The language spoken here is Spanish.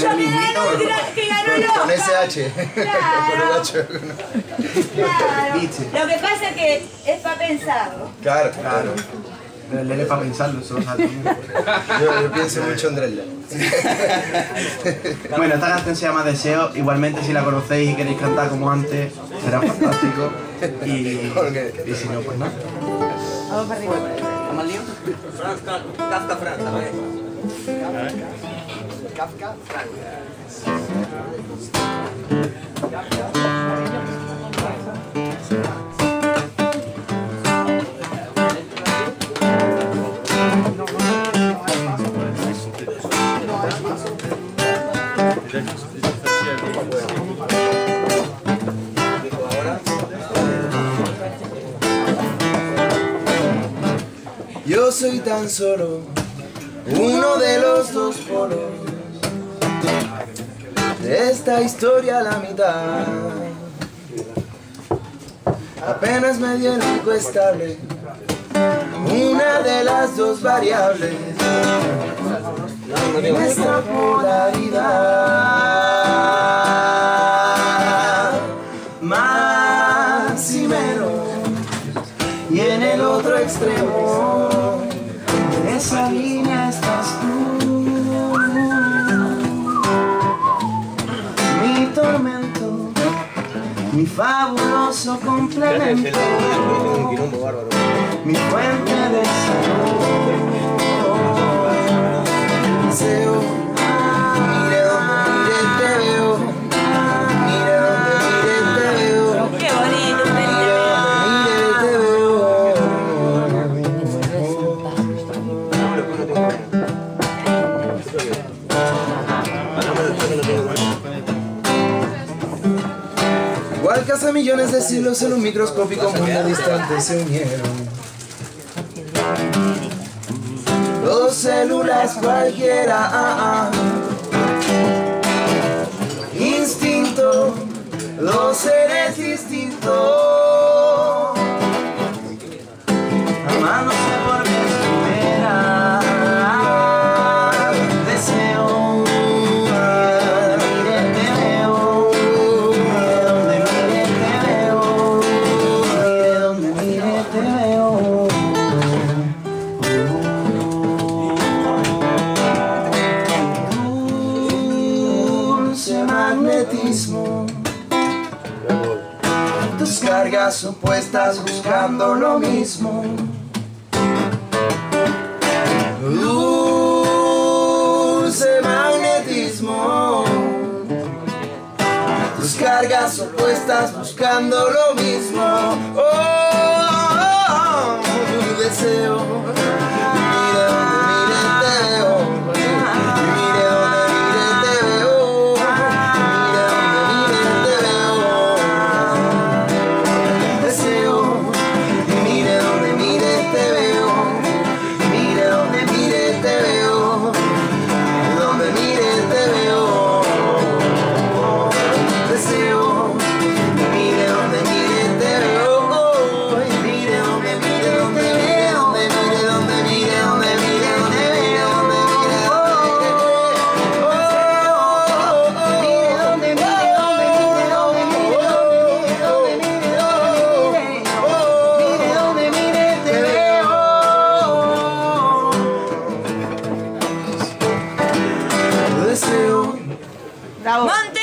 yo que que Con SH. Claro. Lo que pasa es que es para pensarlo. Claro, Claro. El Lele para pensarlo, eso lo sabe. Yo, yo pienso mucho en Drella. Bueno, esta canción se llama Deseo. Igualmente, si la conocéis y queréis cantar como antes, será fantástico. Y, y si no, pues nada. Vamos para arriba. ¿Estamos al lío? ¿vale? Kafka. Yo soy tan solo uno de los dos polos de esta historia a la mitad. Apenas medio único estable, una de las dos variables de nuestra polaridad. Más y menos y en el otro extremo de esa línea estás tú. Mi fabuloso complemento, mi fuente Igual que hace millones de siglos en un microscópico mundo distante se unieron. Dos células cualquiera, ah, ah. instinto, dos seres distintos, Dulce magnetismo. Tus cargas opuestas buscando lo mismo. Dulce magnetismo. Tus cargas opuestas buscando lo mismo. Oh, oh, oh, deseo. Deseo. Montevideo.